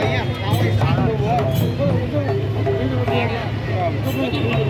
哎呀，稍微散了点。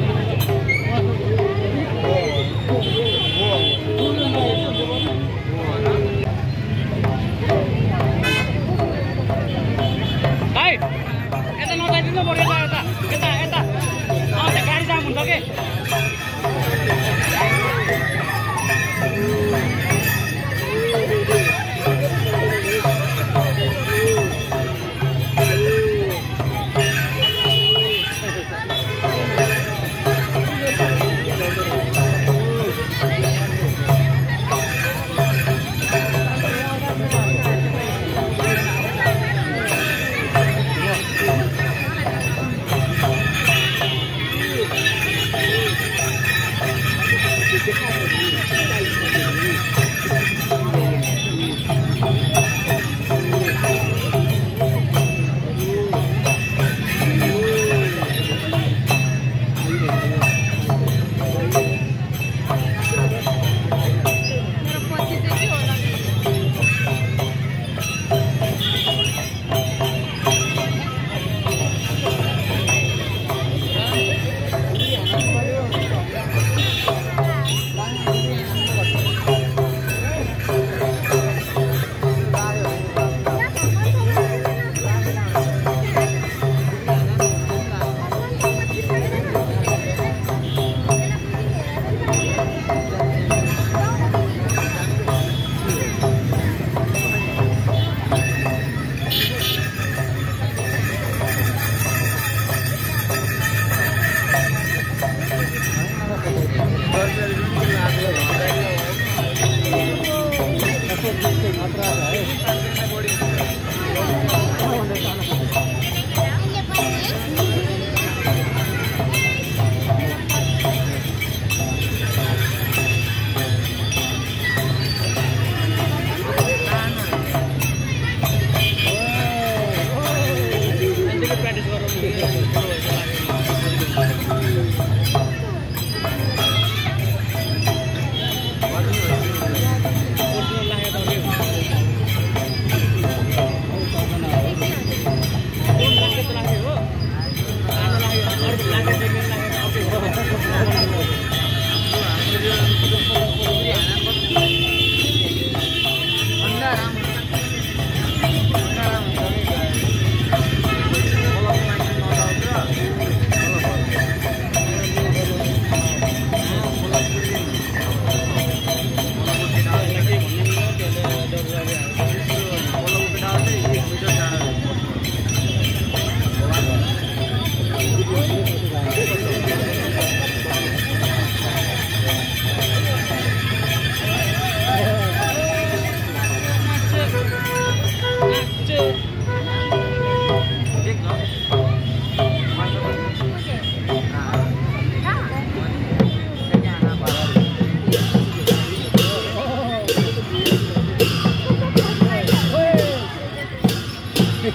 ¡Gracias!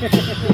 Ha, ha, ha, ha.